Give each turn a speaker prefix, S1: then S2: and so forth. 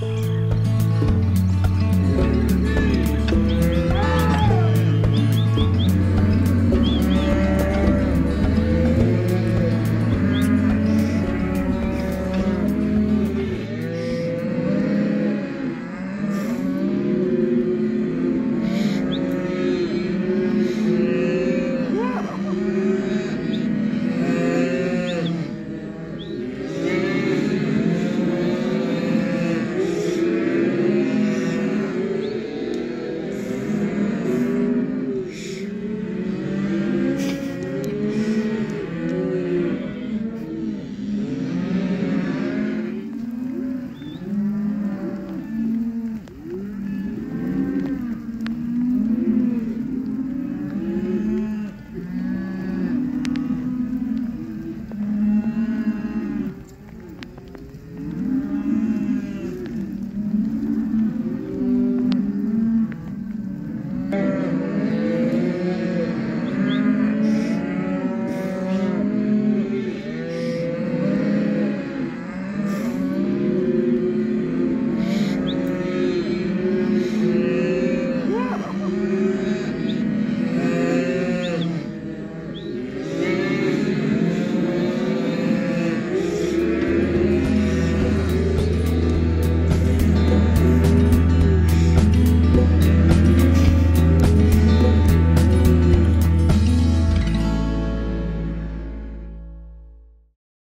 S1: Bye.